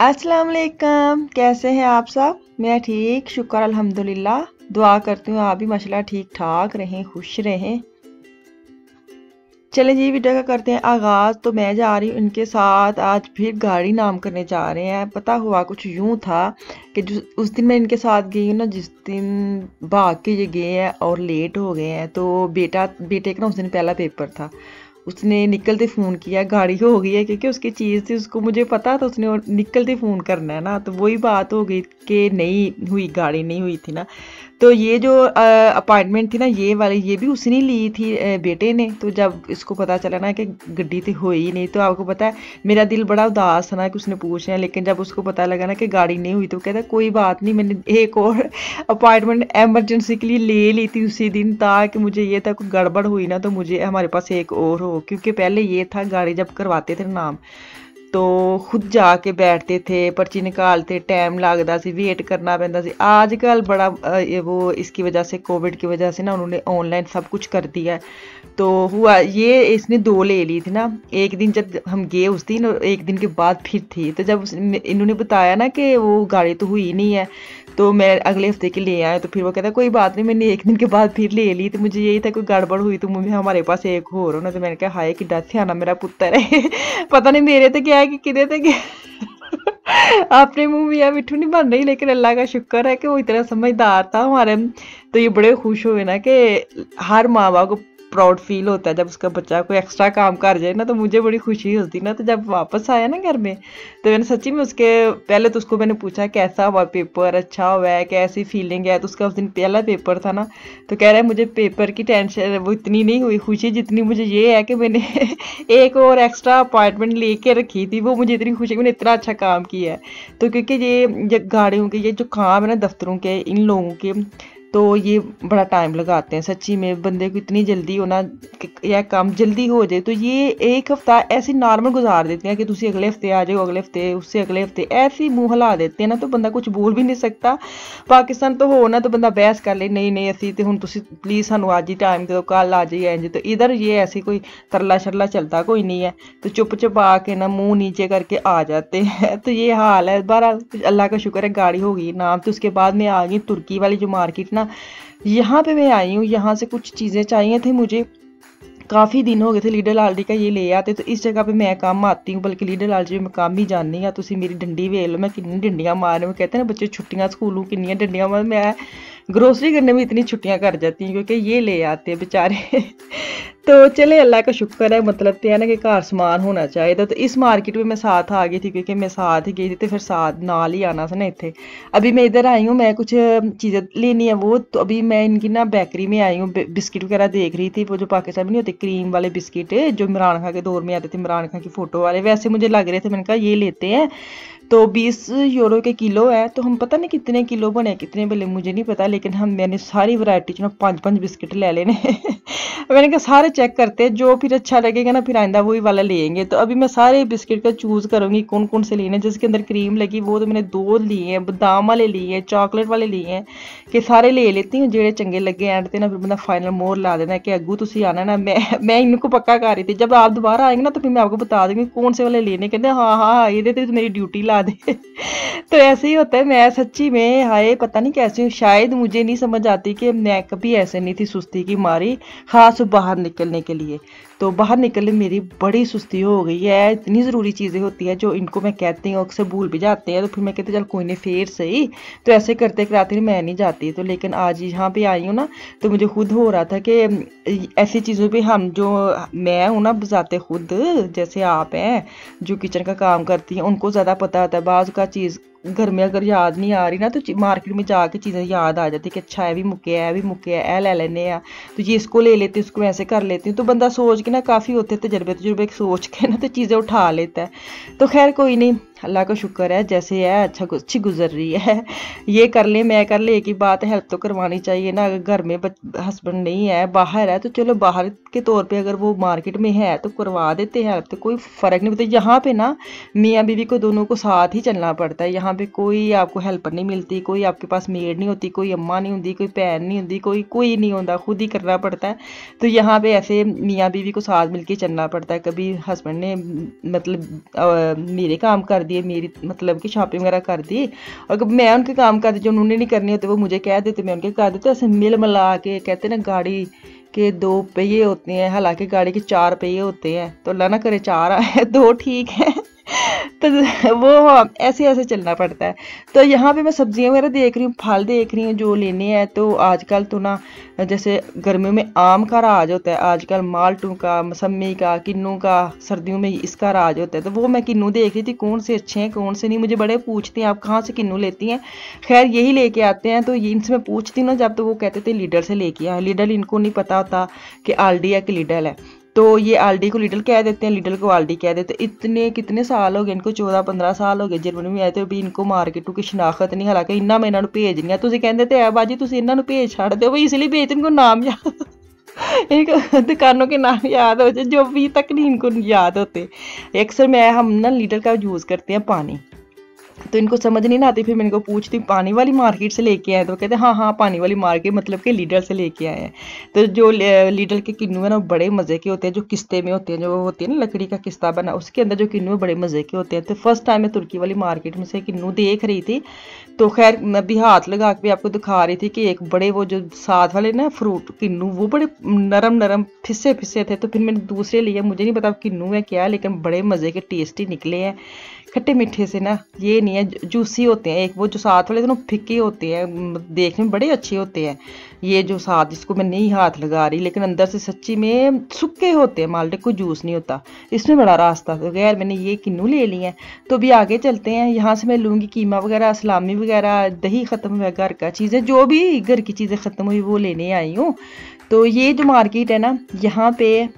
अस्सलाम वालेकुम कैसे हैं आप सब? मैं ठीक, शुक्र, अल्हम्दुलिल्लाह। दुआ करती हूँ, आप भी माशाल्लाह ठीक ठाक रहें, खुश रहें। चले जी वीडियो का करते हैं आगाज़। तो मैं जा रही हूँ इनके साथ। आज फिर गाड़ी नाम करने जा रहे हैं। पता हुआ कुछ यूँ था कि जो उस दिन मैं इनके साथ गई हूँ ना, जिस दिन भाग के ये गए हैं और लेट हो गए हैं तो बेटा, बेटे का ना उस दिन पहला पेपर था। उसने निकलते फ़ोन किया, गाड़ी हो गई है, क्योंकि उसकी चीज़ थी, उसको मुझे पता था, उसने निकलते फ़ोन करना है ना तो वही बात हो गई कि नहीं हुई, गाड़ी नहीं हुई थी ना। तो ये जो अपॉइंटमेंट थी ना, ये वाली, ये भी उसने ली थी बेटे ने। तो जब इसको पता चला ना कि गड्डी तो हो ही नहीं तो आपको पता है, मेरा दिल बड़ा उदास था ना कि उसने पूछना लेकिन जब उसको पता लगा ना कि गाड़ी नहीं हुई तो कहता, कोई बात नहीं, मैंने एक और अपॉइंटमेंट एमरजेंसी के लिए ले ली थी उसी दिन, ताकि मुझे ये था गड़बड़ हुई ना तो मुझे, हमारे पास एक और हो। क्योंकि पहले ये था, गाड़ी जब करवाते थे नाम तो खुद जाके बैठते थे पर्ची निकालते टाइम लगता से वेट करना पैंता सी आजकल बड़ा वो इसकी वजह से कोविड की वजह से ना उन्होंने ऑनलाइन सब कुछ कर दिया है तो हुआ ये, इसने दो ले ली थी ना। एक दिन जब हम गए उस दिन और एक दिन के बाद फिर थी। तो जब इन्होंने बताया ना कि वो गाड़ी तो हुई नहीं है तो मैं अगले हफ़्ते के ले आया। तो फिर वो कहता, कोई बात नहीं, मैंने एक दिन के बाद फिर ले ली तो मुझे यही था कोई गड़बड़ हुई तो मुझे हमारे पास एक हो ना तो मैंने कहा, हाय कि डथ आना मेरा पुत्र है। पता नहीं, मेरे तो क्या है, कि किधे थे क्या अपने मुँह में मिठू नहीं बन रही लेकिन अल्लाह का शुक्र है कि वो इतना समझदार था हमारे। तो ये बड़े खुश हुए ना कि हर माँ बाप को प्राउड फील होता है। जब उसका बच्चा कोई एक्स्ट्रा काम कर जाए ना तो मुझे बड़ी खुशी होती ना। तो जब वापस आया ना घर में तो मैंने सच्ची में उसके, पहले तो उसको मैंने पूछा, कैसा हुआ पेपर अच्छा हुआ है? कैसी फीलिंग है? तो उसका उस दिन पहला पेपर था ना तो कह रहा है, मुझे पेपर की टेंशन वो इतनी नहीं हुई। खुशी जितनी मुझे ये है कि मैंने एक और एक्स्ट्रा अपॉइंटमेंट लेके रखी थी। वो मुझे इतनी खुशी, मैंने इतना अच्छा काम किया है। तो क्योंकि ये गाड़ियों के, ये जो काम है ना, दफ्तरों के, इन लोगों के तो ये बड़ा टाइम लगाते हैं। सच्ची में बंदे को इतनी जल्दी होना या काम जल्दी हो जाए तो ये एक हफ़्ता ऐसे नॉर्मल गुजार देते हैं कि तुम अगले हफ़्ते आ जाओ, अगले हफ़्ते, उससे अगले हफ़्ते, ऐसे मुँह हिला देते हैं ना तो बंदा कुछ बोल भी नहीं सकता। पाकिस्तान तो हो ना तो बंदा बहस कर ले, नहीं नहीं असी तो हूँ तुम प्लीज़ सानू अज ही टाइम दो, कल आ जाइए इंज तो। इधर ये ऐसी कोई तरला शरला चलता कोई नहीं है तो चुप चुपा के ना मुँह नीचे करके आ जाते हैं। तो ये हाल है बारह अल्लाह का शुक्र है, गाड़ी होगी नाम तो उसके बाद मैं आ गई, तुर्की वाली जो मार्केट ना यहाँ पे मैं आई हूँ, यहाँ से कुछ चीज़ें चाहिए थी मुझे। काफ़ी दिन हो गए थे लीडर लाल जी का ये ले आते तो इस जगह पे मैं काम आती हूँ, बल्कि लीडर लाल जी मैं काम ही जानी हाँ तुम मेरी डंडी वेल लो, मैं किन्नी डंडियाँ मार रही कहते हैं ना बच्चे, छुट्टियाँ स्कूलों किन्नियाँ डंडियाँ मार, मैं ग्रोसरी करने में इतनी छुट्टियाँ कर जाती हूँ, क्योंकि ये ले आते हैं बेचारे। तो चले, अल्लाह का शुक्र है मतलब तो है ना कि घर समान होना चाहिए। था तो इस मार्केट में मैं साथ आ गई थी, क्योंकि मैं साथ ही गई थी तो फिर साथ नाल ही आना था ना इतने अभी मैं इधर आई हूँ, मैं कुछ चीज़ें लेनी है, वो तो अभी मैं इनकी ना बेकरी में आई हूँ बिस्किट वगैरह देख रही थी, वो जो पाकिस्तान में नहीं होते क्रीम वाले बिस्किट, जो इमरान खां के, दौर में आते थे, इमरान खां की फ़ोटो वाले, वैसे मुझे लग रहे थे, मैंने कहा ये लेते हैं। तो 20 यूरो के किलो है तो हम पता नहीं कितने किलो बने, कितने बने मुझे नहीं पता, लेकिन हम, मैंने सारी वैरायटी जो ना पाँच पाँच बिस्किट ले लेने। मैंने कहा सारे चेक करते हैं, जो फिर अच्छा लगेगा ना, फिर आइंदा वही वाला लेंगे। तो अभी मैं सारे बिस्किट का चूज़ करूँगी कौन कौन से लेने, जिसके अंदर क्रीम लगी, वो तो मैंने दो लिए हैं, बादाम वाले लिए हैं चॉकलेट वाले लिए हैं, कि सारे ले लेती हूँ, जेड़े चंगे लगे एंड ना फिर बंदा फाइनल मोर ला देना, कि अगू तुम आना ना, मैं मैं इनको पक्का कर रही थी जब आप दोबारा आएँगे ना तो फिर मैं आपको बता दूँगी, कौन से वाले लेने कहते हाँ हाँ ये तो मेरी ड्यूटी ला दे। तो ऐसे ही होता है, मैं सच्ची में हाय, पता नहीं कैसे, शायद मुझे नहीं समझ आती कि मैं कभी ऐसे नहीं थी सुस्ती की मारी, खास बाहर निकलने के लिए। तो बाहर निकलने मेरी बड़ी सुस्ती हो गई है। इतनी ज़रूरी चीज़ें होती हैं जो इनको मैं कहती हूँ, अक्सर भूल भी जाते हैं। तो फिर मैं कहती चल कोई नहीं, फेर सही। तो ऐसे करते कराते मैं नहीं जाती। तो लेकिन आज यहाँ पर आई हूँ ना तो मुझे खुद हो रहा था कि ऐसी चीज़ों पर हम जो, मैं हूँ ना बजाते खुद, जैसे आप हैं, जो किचन का काम करती हैं, उनको ज़्यादा पता होता है। बाज़ का चीज़ घर में अगर याद नहीं आ रही ना तो मार्केट में जाके चीज़ें याद आ जाती कि अच्छा है भी मुके है भी मुके है, ऐ ले लेने हैं। तो ये इसको ले लेते उसको ऐसे कर लेते हैं। तो बंदा सोच के ना, काफ़ी होते तजर्बे तजुर्बे सोच के ना तो चीज़ें उठा लेता है। तो खैर, कोई नहीं अल्लाह का शुक्र है, जैसे है अच्छा अच्छी गुजर रही है। ये कर ले, मैं कर ले ही बात हेल्प तो करवानी चाहिए ना, अगर घर में हस्बैंड नहीं है, बाहर है तो चलो बाहर के तौर पे अगर वो मार्केट में है तो करवा देते हैं हेल्प तो कोई फ़र्क नहीं पड़ता। यहाँ पे ना, मियाँ बीवी को दोनों को साथ ही चलना पड़ता है। यहाँ पे कोई आपको हेल्पर नहीं मिलती, कोई आपके पास मेड नहीं होती, कोई अम्मा नहीं होती कोई भैन नहीं होती कोई कोई नहीं होता खुद ही करना पड़ता है। तो यहाँ पे ऐसे मियाँ बीवी को साथ मिल चलना पड़ता है। कभी हस्बैंड ने मतलब मेरे काम कर दिए मेरी मतलब कि शॉपिंग वगैरह कर दी और मैं उनके काम कर दी जो उन्होंने नहीं करनी होते, वो मुझे कह देते, मैं उनके कर देते ऐसे मिल मिला के कहते ना, गाड़ी के दो पहिए होते हैं, हालाँकि गाड़ी के चार पहिए होते हैं तो अल्लाह ना करे चार आए, दो ठीक है। तो वो ऐसे ऐसे चलना पड़ता है। तो यहाँ पे मैं सब्ज़ियाँ वगैरह देख रही हूँ, फल देख रही हूँ जो लेने हैं। तो आजकल तो ना, जैसे गर्मियों में आम का राज होता है, आजकल माल्टू का मौसमी का, किन्नू का, सर्दियों में इसका राज होता है। तो वो मैं किन्नू देख रही थी, कौन से अच्छे हैं, कौन से नहीं, मुझे बड़े पूछते हैं, आप कहाँ से किन्नू लेती हैं? खैर, यही लेके आते हैं तो इनसे मैं पूछती ना, जब तो वो कहते थे लीडर से लेके आए। लीडर, इनको नहीं पता होता कि आल्डी है कि लीडर है। तो ये आल्डी को लिडल कह देते हैं लिडल को आल्डी कह देते हैं इतने कितने साल हो गए इनको चौदह पंद्रह साल हो गए जर्मनी में आए तो भी इनको मार्केटों की शनाखत नहीं हालांकि इन्ना मैं इन्होंने भेज नहीं ਤੁਸੀਂ ਕਹਿੰਦੇ ਤੇ ਆ ਬਾਜੀ ਤੁਸੀਂ ਇਹਨਾਂ ਨੂੰ ਭੇਜ ਛੱਡ ਦਿਓ ਬਈ ਇਸ ਲਈ ਭੇਜ इनको नाम याद एक दुकानों के नाम याद हो जाए जो अभी तक नहीं इनको याद होते अक्सर मैं हम ना लीटर का यूज़ करते हैं पानी तो इनको समझ नहीं ना आती, फिर मैं इनको पूछती, पानी वाली मार्केट से लेके आए? तो कहते हैं हाँ पानी वाली मार्केट मतलब कि लीडर से लेके आए हैं। तो जो लीडर के किन्नू है ना बड़े मज़े के होते हैं, जो किस्ते में होते हैं, जो होती है ना, लकड़ी का किस्ता बना, उसके अंदर जो किन्नू बड़े मज़े के होते हैं। तो फ़र्स्ट टाइम मैं तुर्की वाली मार्केट में से किन्नू देख रही थी तो खैर, मैं भी हाथ लगा के भी आपको दिखा रही थी कि एक बड़े वो जो साथ वाले ना फ्रूट किन्नू, वो बड़े नरम नरम फिसे फिसे थे तो फिर मैंने दूसरे लिए, मुझे नहीं पता किन्नू है क्या, लेकिन बड़े मज़े के टेस्टी निकले हैं। खट्टे मीठे से ना, ये नहीं है जूसी होते हैं, एक वो जो साथ वाले, दोनों फिक्के होते हैं देखने में बड़े अच्छे होते हैं। ये जो साथ जिसको मैं नहीं हाथ लगा रही, लेकिन अंदर से सच्ची में सूखे होते हैं माल्टे को जूस नहीं होता। इसमें बड़ा रास्ता तो गैर मैंने ये किन्नू ले लिए हैं। तो अभी आगे चलते हैं, यहाँ से मैं लूँगी कीमा वगैरह, सलामी वगैरह, दही ख़त्म हुआ घर का चीज़ें, जो भी घर की चीज़ें ख़त्म हुई वो लेने आई हूँ। तो ये जो मार्केट है ना, यहाँ पे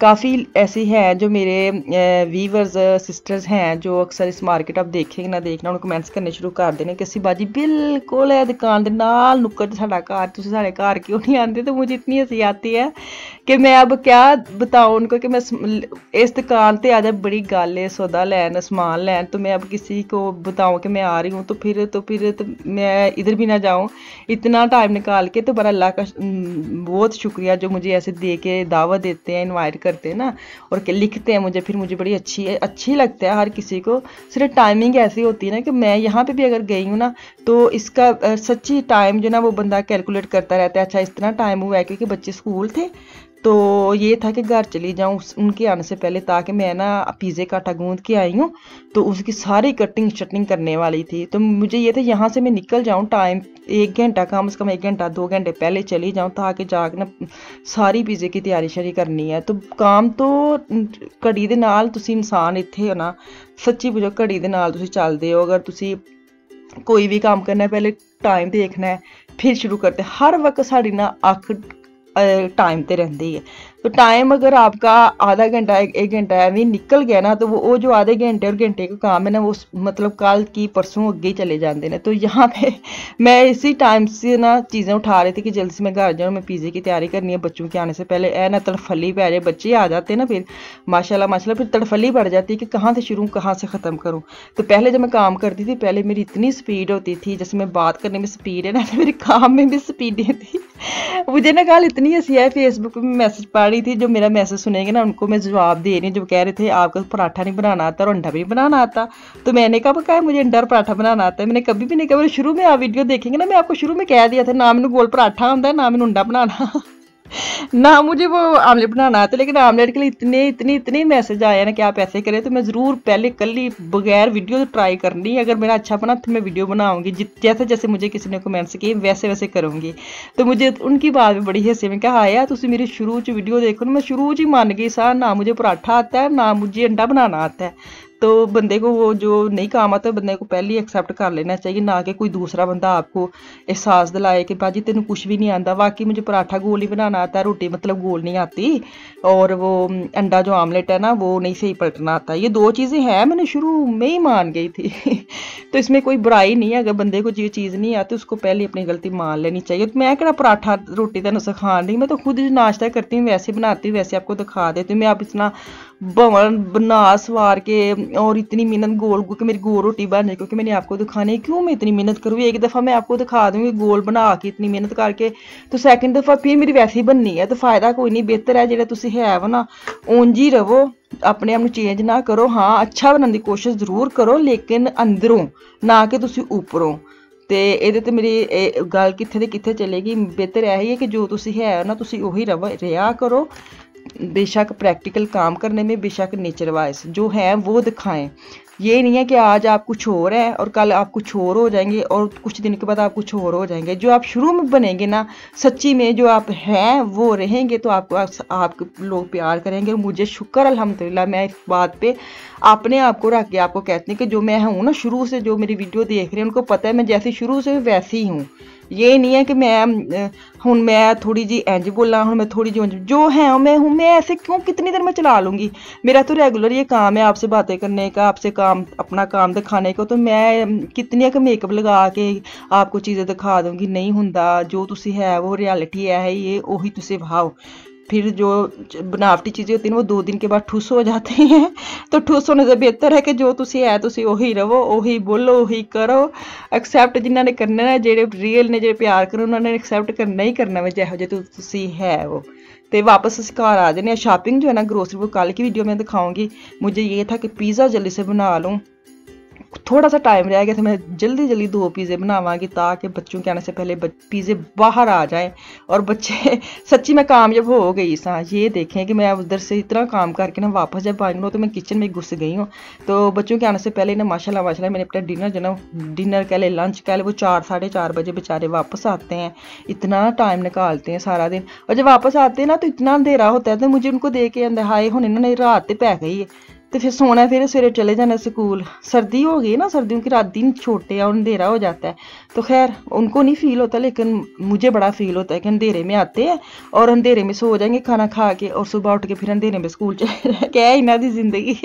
काफ़ी ऐसी हैं जो मेरे वीवर्स सिस्टर्स हैं जो अक्सर इस मार्केट आप देखेंगे ना देखना उन्होंने कमेंट्स करने शुरू कर देने कि असी बाजी बिल्कुल है, दुकान के नाल नुक्कड़ साढ़ा घर तुम साढ़े घर क्यों नहीं आते तो मुझे इतनी हसी आती है कि मैं अब क्या बताऊँ उनको कि मैं इस दुकान पर आ जाए बड़ी गल है, सौदा लैन, समान लैन तो मैं अब किसी को बताऊँ कि मैं आ रही हूँ तो फिर तो फिर तो मैं इधर भी ना जाऊँ। इतना टाइम निकाल के तो बड़ा अल्लाह का बहुत शुक्रिया जो मुझे ऐसे दे के दावत देते हैं इन्वाइट कर करते हैं ना, और लिखते हैं मुझे, फिर मुझे बड़ी अच्छी अच्छी लगता है हर किसी को। सिर्फ़ टाइमिंग ऐसी होती है ना कि मैं यहाँ पे भी अगर गई हूँ ना तो इसका सच्ची टाइम जो ना, वो बंदा कैलकुलेट करता रहता है अच्छा इस तरह टाइम हुआ है, क्योंकि बच्चे स्कूल थे तो ये था कि घर चली जाऊँ उनके आने से पहले ताकि मैं ना पिज़्ज़े का आटा गूंद के आई हूँ तो उसकी सारी कटिंग शटिंग करने वाली थी तो मुझे ये था यहाँ से मैं निकल जाऊँ टाइम एक घंटा कम से कम एक घंटा दो घंटे पहले चली जाऊँ ताकि जाके ना सारी पिज़्ज़े की तैयारी शरी करनी है तो काम तो घड़ी ਦੇ ਨਾਲ ਤੁਸੀਂ ਇਨਸਾਨ ਇੱਥੇ ਹੋ ਨਾ ਸੱਚੀ ਪੁੱਛੋ ਘੜੀ ਦੇ ਨਾਲ ਤੁਸੀਂ ਚੱਲਦੇ ਹੋ ਅਗਰ ਤੁਸੀਂ ਕੋਈ ਵੀ ਕੰਮ ਕਰਨਾ ਪਹਿਲੇ ਟਾਈਮ ਦੇਖਣਾ ਹੈ ਫਿਰ ਸ਼ੁਰੂ ਕਰਦੇ ਹਰ ਵਕਤ ਸਾਡੀ ਨਾ ਅੱਖ टाइम पे रहती है तो टाइम अगर आपका आधा घंटा एक, घंटा है निकल गया ना तो वो वो जो आधे घंटे और घंटे का काम है ना वो मतलब कल की परसों अगे ही चले जाते हैं। तो यहाँ पे मैं इसी टाइम से ना चीज़ें उठा रही थी कि जल्दी से मैं घर जाऊँ मैं पिज़्ज़े की तैयारी करनी है बच्चों के आने से पहले। ए ना तड़फली पै जाए बच्चे आ जाते हैं ना फिर माशाल्लाह माशाल्लाह फिर तड़फली पड़ जाती है कि कहाँ से शुरू कहाँ से ख़त्म करूँ। तो पहले जब मैं काम करती थी पहले मेरी इतनी स्पीड होती थी जैसे मैं बात करने में स्पीड है ना तो मेरे काम में भी स्पीड थी। मुझे ना कल इतनी हँसी है फेसबुक पे मैसेज पा रही थी, जो मेरा मैसेज सुनेंगे ना, उनको मैं जवाब दे रही हूँ। जो कह रहे थे, आपको पराठा नहीं बनाना आता और अंडा भी नहीं बनाना आता तो मैंने कहा मुझे अंडा और पराठा बनाना आता है। मैंने कभी भी नहीं कहा शुरू में आप वीडियो देखेंगे ना, मैं आपको शुरू में कह दिया था, ना मैंने गोल पराठा आंदा है ना मैंने अंडा बनाना। ना मुझे वो आमलेट बनाना आता लेकिन आमलेट के लिए इतने इतने इतने मैसेज आए ना कि आप ऐसे करें तो मैं ज़रूर पहले कल ही बगैर वीडियो ट्राई करनी अगर मेरा अच्छा बना तो मैं वीडियो बनाऊँगी जैसे जैसे मुझे किसी ने कमेंट्स किए, वैसे वैसे करूँगी। तो मुझे उनकी बात भी बड़ी हँसी में कहा, आया तुम मेरी शुरू च वीडियो देखो मैं शुरू च ही मान गई सा, ना मुझे पराठा आता है, ना मुझे अंडा बनाना आता है। तो बंदे को वो जो नहीं काम आता, बंदे को पहले ही एक्सेप्ट कर लेना चाहिए, ना कि कोई दूसरा बंदा आपको एहसास दिलाए कि भाजी तेन कुछ भी नहीं आता बाकी मुझे पराठा गोल ही बनाना आता, रोटी मतलब गोल नहीं आती। और वो अंडा जो आमलेट है ना, वो नहीं सही पलटना आता। ये दो चीज़ें हैं, मैंने शुरू में ही मान गई थी। तो इसमें कोई बुराई नहीं है, अगर बंदे को जो चीज़ नहीं आती उसको पहले अपनी गलती मान लेनी चाहिए। तो मैं कड़ा पराठा रोटी तेन सिखा रही मैं तो खुद नाश्ता करती हूँ, वैसे बनाती हूँ, वैसे आपको दिखा देती हूँ। मैं आप इतना भवन बना, सवार के, और इतनी मेहनत गोल कि मेरी गोल रोटी बन जाए, क्योंकि मैंने आपको दिखाने क्यों मैं इतनी मेहनत करूँ? एक दफ़ा मैं आपको दिखा दूँगी गोल बना के, इतनी मेहनत करके तो सैकेंड दफ़ा फिर मेरी वैसी बननी है तो फ़ायदा कोई नहीं, बेहतर है जो है ना ਉਂਝ ही रवो। अपने आप चेंज ना करो हाँ अच्छा बनाने की कोशिश जरूर करो लेकिन अंदरों ना कि तुम उपरों ਤੇ ਇਹਦੇ ਤੇ ਮੇਰੀ ਗੱਲ ਕਿੱਥੇ ਤੇ ਕਿੱਥੇ ਚਲੇਗੀ ਬਿਹਤਰ ਇਹ ਹੀ ਹੈ ਕਿ ਜੋ ਤੁਸੀਂ ਹੈ ਨਾ ਤੁਸੀਂ ਉਹੀ ਰਵ ਰਿਹਾ ਕਰੋ बेशक प्रैक्टिकल काम करने में बेशक नेचर वाइज जो है वो दिखाएं ये नहीं है कि आज आप कुछ और है और कल आप कुछ और हो जाएँगे और कुछ दिन के बाद आप कुछ और हो जाएँगे। जो आप शुरू में बनेंगे ना, सच्ची में जो आप हैं, वो रहेंगे तो आपको आप आप लोग प्यार करेंगे। और मुझे शुक्र, अल्हम्दुलिल्लाह, मैं इस बात पे अपने आप को रख के आपको कहती हूँ कि जो मैं हूँ ना, शुरू से जो मेरी वीडियो देख रहे हैं, उनको पता है मैं जैसे शुरू से वैसी ही हूँ। ये नहीं है कि मैं हूँ मैं थोड़ी जी इंज बोला हूँ मैं थोड़ी जी उंज जो है मैं हूँ मैं ऐसे क्यों कितनी देर में चला लूँगी? मेरा तो रेगुलर ये काम है आपसे बातें करने का, आपसे काम, अपना काम दिखाने का तो मैं कितनी का मेकअप लगा के आपको चीज़ें दिखा दूँगी? नहीं हों जो तुम है वो रियलिटी है, ये उ भाओ। फिर जो बनावटी चीज़ें होती हैं वो दो दिन के बाद ठुस हो जाते हैं तो ठुस होने से बेहतर है कि जो तुम है तुम ਉਹੀ रवो ਉਹੀ बोलो ਉਹੀ करो एक्सैप्ट जिन्होंने ने करना है जेह्ड़े रियल ने जेह्ड़े प्यार करो उन्होंने एक्सैप्ट करना ही करना है जहो जे तुम है वो तो वापस अस घर आ जाने शॉपिंग जो है ना ग्रोसरी वो कल की वीडियो में दिखाऊंगी मुझे ये था कि पिज़्ज़ा जल्दी से बना लूँ थोड़ा सा टाइम रह गया था, मैं जल्दी जल्दी दो पिज़्ज़े बनावागी ताकि बच्चों के आने से पहले पिज़्ज़े बाहर आ जाएँ। और बच्चे, सच्ची मैं कामयाब हो गई सा ये देखें कि मैं उधर से इतना काम करके ना वापस जब आई हूँ तो मैं किचन में घुस गई हूँ। तो बच्चों के आने से पहले ना, माशाल्लाह माशाल्लाह, मैंने अपना डिनर जो डिनर कह ले लंच कह ले, वो चार, साढ़े चार बजे बेचारे वापस आते हैं। इतना टाइम निकालते हैं सारा दिन। और जब वापस आते हैं ना तो इतना अंधेरा होता है तो मुझे उनको देख के अंदर, हाय हूँ इन्होंने रात पै गई है। तो फिर सोना फिर सवेरे चले जाना स्कूल सर्दी हो गई ना सर्दियों की रात दिन छोटे और अंधेरा हो जाता है तो खैर उनको नहीं फील होता लेकिन मुझे बड़ा फील होता है कि अंधेरे में आते हैं और अंधेरे में सो जाएँगे खाना खा के और सुबह उठ के फिर अंधेरे में स्कूल चले क्या है इन्हों की ज़िंदगी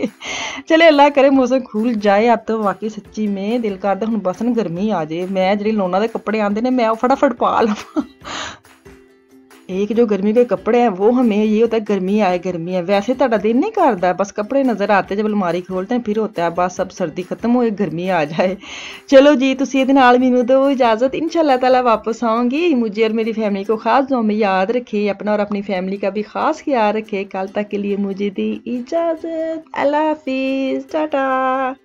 चले अल्लाह करे मौसम खुल जाए अब तो वाकई सच्ची में दिल करता हूँ बसन गर्मी आ जाए मैं जी लोना के कपड़े आते हैं मैं फटाफट पा लवा एक जो गर्मी के कपड़े हैं वो हमें ये होता है गर्मी आए गर्मी है वैसे तो दिन नहीं करता बस कपड़े नज़र आते जब अलमारी खोलते हैं फिर होता है बस अब सर्दी खत्म हो गर्मी आ जाए चलो जी ये मैनू दो इजाज़त इन तला वापस आऊँगी मुझे और मेरी फैमिली को खास दुआ में याद रखे अपना और अपनी फैमिली का भी खास ख्याल रखे कल तक के लिए मुझे दी इजाज़त अल्लाह हाफिज़ टाटा